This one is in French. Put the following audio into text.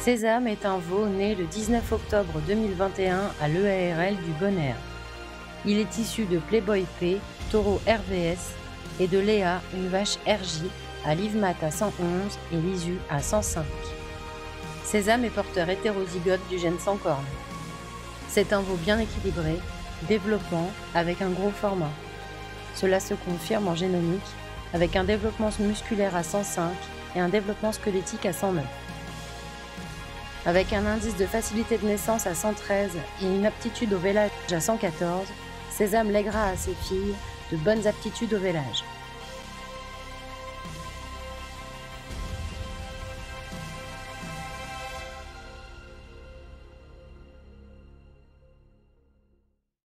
Sésame est un veau né le 19 octobre 2021 à l'EARL du Bonaire. Il est issu de Playboy P, taureau RVS, et de Léa, une vache RJ, à Livmat à 111 et Lisu à 105. Sésame est porteur hétérozygote du gène sans corne. C'est un veau bien équilibré, développant, avec un gros format. Cela se confirme en génomique, avec un développement musculaire à 105 et un développement squelettique à 109. Avec un indice de facilité de naissance à 113 et une aptitude au vélage à 114, Sésame lèguera à ses filles de bonnes aptitudes au vélage.